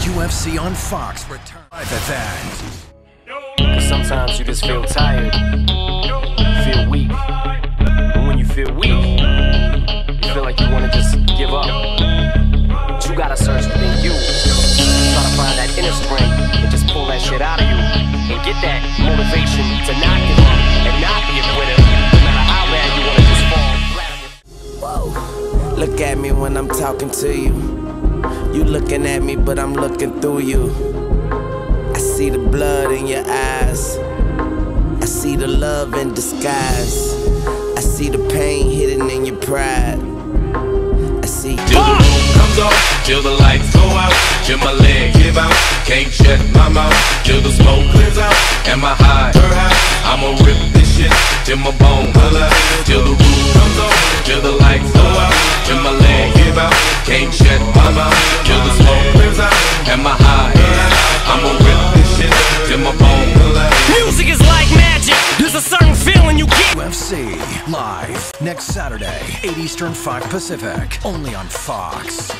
UFC on Fox return live event. Cause sometimes you just feel tired, feel weak. And when you feel weak, you feel like you wanna just give up. But you gotta search within you. Try to find that inner strength and just pull that shit out of you. And get that motivation to not give up and not be a quitter. No matter how bad you wanna just fall flat Look at me when I'm talking to you. You looking at me, but I'm looking through you. I see the blood in your eyes. I see the love in disguise. I see the pain hidden in your pride. I see. Till the roof comes on, till the lights go out, till my leg give out, can't shut my mouth, till the smoke clears out, and my high, her high, I'ma rip this shit till my bone holla, till the roof comes on, till the out, can't shut my mouth, the smoke clears out, and my high, I'ma rip this shit till my bone. Music is like magic. There's a certain feeling you get. UFC live next Saturday, 8 Eastern, 5 Pacific, only on Fox.